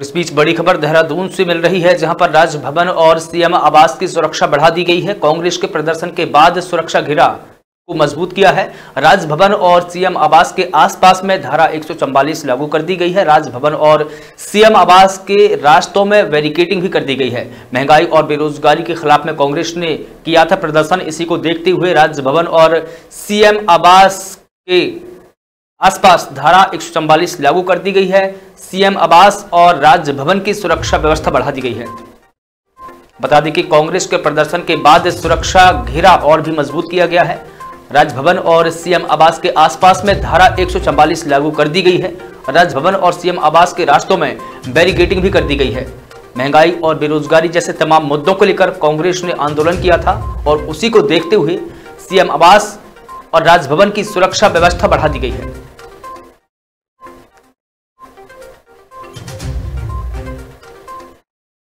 इस बीच बड़ी खबर देहरादून से मिल रही है, जहाँ पर राजभवन और सीएम आवास की सुरक्षा बढ़ा दी गई है। कांग्रेस के प्रदर्शन के बाद सुरक्षा घेरा को मज़बूत किया है। राजभवन और सीएम आवास के आसपास में धारा 144 लागू कर दी गई है। राजभवन और सीएम आवास के रास्तों में बैरिकेटिंग भी कर दी गई है। महँगाई और बेरोजगारी के खिलाफ में कांग्रेस ने किया था प्रदर्शन। इसी को देखते हुए राजभवन और सीएम आवास के आसपास धारा एक लागू कर दी गई है। सीएम आवास और राजभवन की सुरक्षा व्यवस्था बढ़ा दी गई है। बता दें कि कांग्रेस के प्रदर्शन के बाद सुरक्षा घेरा और भी मज़बूत किया गया है। राजभवन और सीएम आवास के आसपास में धारा एक लागू कर दी गई है। राजभवन और सीएम आवास के रास्तों में बैरिगेटिंग भी कर दी गई है। महँगाई और बेरोजगारी जैसे तमाम मुद्दों को लेकर कांग्रेस ने आंदोलन किया था और उसी को देखते हुए सीएम आवास और राजभवन की सुरक्षा व्यवस्था बढ़ा दी गई है।